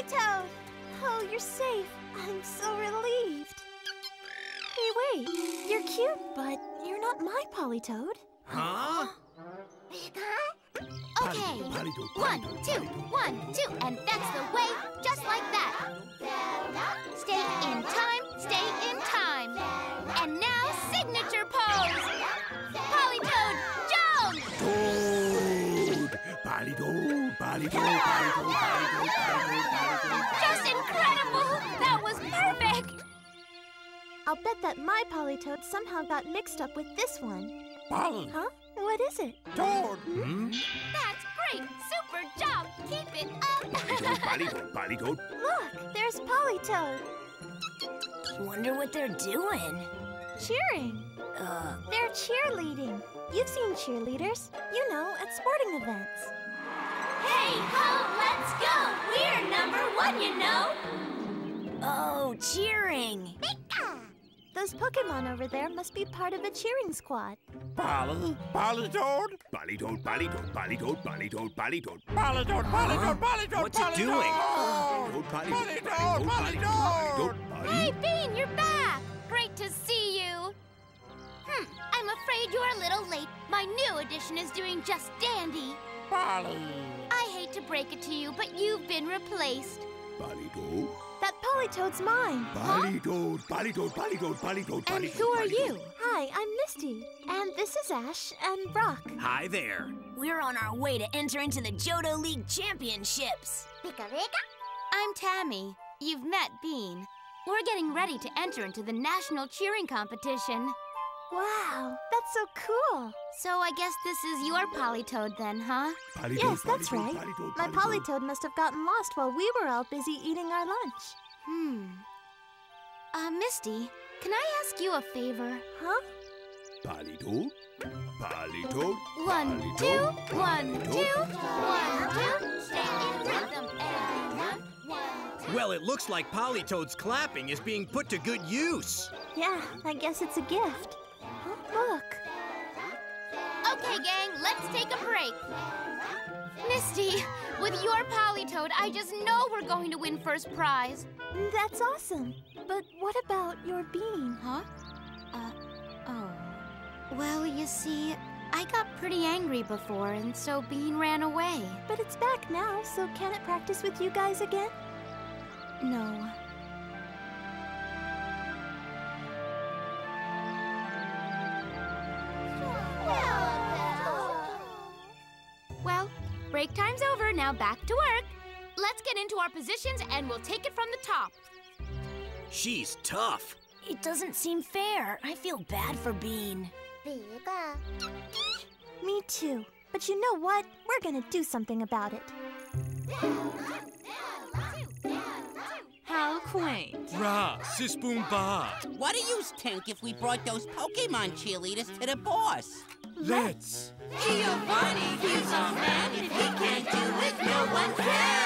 Politoed! Oh, you're safe. I'm so relieved. Hey, wait. You're cute, but you're not my Politoed. Huh? Okay. One, two, one, two, and that's the way, just like that. Stay in time, stay in time. And now, signature pose. Politoed, jump! Toad! Politoed, Politoed, Politoed, Politoed, Politoed, Politoed. Just incredible! That was perfect! I'll bet that my Politoed somehow got mixed up with this one. Poly, Huh? What is it? Toad! That's great! Super job! Keep it up! Politoed, Politoed. Look, there's Politoed. Wonder what they're doing. Cheering. Uh, They're cheerleading. You've seen cheerleaders, you know, at sporting events. Hey, ho, let's go! We're number one, you know! oh, cheering. Those Pokemon over there must be part of a cheering squad. Poly, Politoed. Politoed, Politoed, Politoed, Politoed, Politoed. Politoed, Politoed, Politoed, What's he doing? Politoed, Politoed, Politoed, Politoed, Hey, Bean, you're back! Great to see you! Hmm, I'm afraid you're a little late. My new edition is doing just dandy. Poly. I hate to break it to you, but you've been replaced. Politoed, That Politoed's mine. Politoed, Politoed, Politoed, Politoed, Politoed. And who are Politoed. you? Hi, I'm Misty. And this is Ash and Brock. Hi there. We're on our way to enter into the Johto League Championships. I'm Tammy. You've met Bean. We're getting ready to enter into the national cheering competition. Wow, that's so cool. So I guess this is your Politoed then, huh? Politoed, Yes, that's Politoed, right. Politoed, My Politoed. Politoed must have gotten lost while we were all busy eating our lunch. Hmm. Uh, Misty, can I ask you a favor? Huh? Politoed, Politoed, One, Politoed, two, Politoed. two, one, two. Stay in rhythm, everyone. One. Well, it looks like Politoed's clapping is being put to good use. Yeah, I guess it's a gift. Look. Okay, gang, let's take a break. Misty, with your Politoed, I just know we're going to win first prize. That's awesome. But what about your bean? Huh? Uh, oh. Well, you see, I got pretty angry before, and so Bean ran away. But it's back now, so can it practice with you guys again? No. Break time's over. Now back to work. Let's get into our positions and we'll take it from the top. She's tough. It doesn't seem fair. I feel bad for Bean. Me too. But you know what? We're gonna do something about it. Ra, sis boom ba. What do you think if we brought those Pokemon cheerleaders to the boss? Let's. Giovanni, he's our man. If he can't do it, no one can.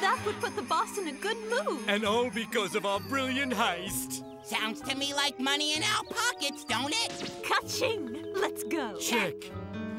That would put the boss in a good mood. And all because of our brilliant heist. Sounds to me like money in our pockets, don't it? Catching. Let's go. Check.